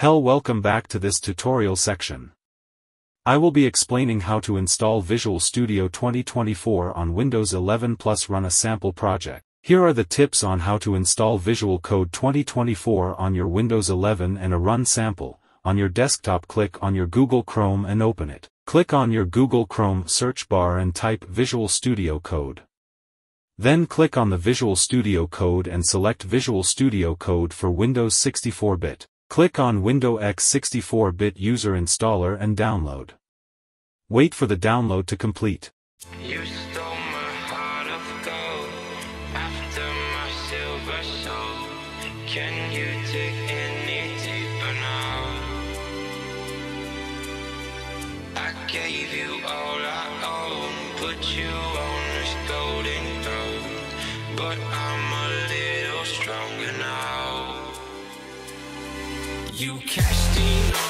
Hell welcome back to this tutorial section. I will be explaining how to install Visual Studio 2024 on Windows 11 Plus run a sample project. Here are the tips on how to install Visual Code 2024 on your Windows 11 and a run sample. On your desktop click on your Google Chrome and open it. Click on your Google Chrome search bar and type Visual Studio Code. Then click on the Visual Studio Code and select Visual Studio Code for Windows 64-bit. Click on Windows X 64-bit user installer and download. Wait for the download to complete. Gave you all I own, put you on this golden throne, but I'm a little stronger now. You cashed in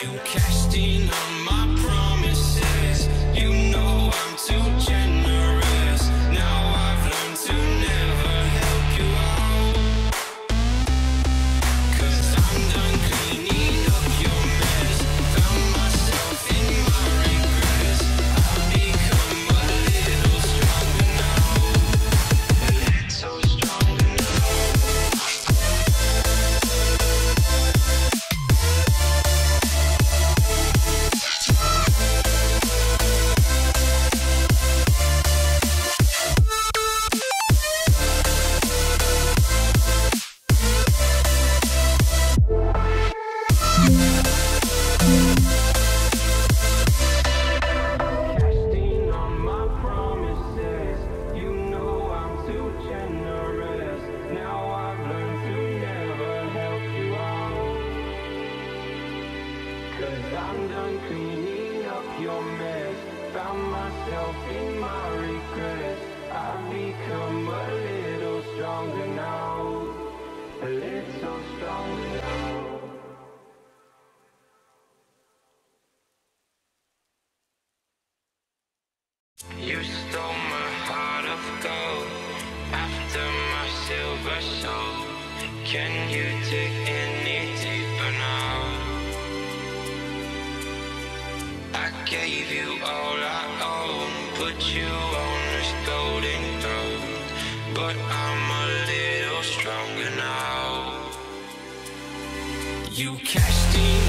You cashed in on Cause I'm done cleaning up your mess. Found myself in my regrets. I've become a little stronger now. A little stronger now. You stole my heart of gold after my silver soul. Can you dig but I'm a little stronger now. You cashed in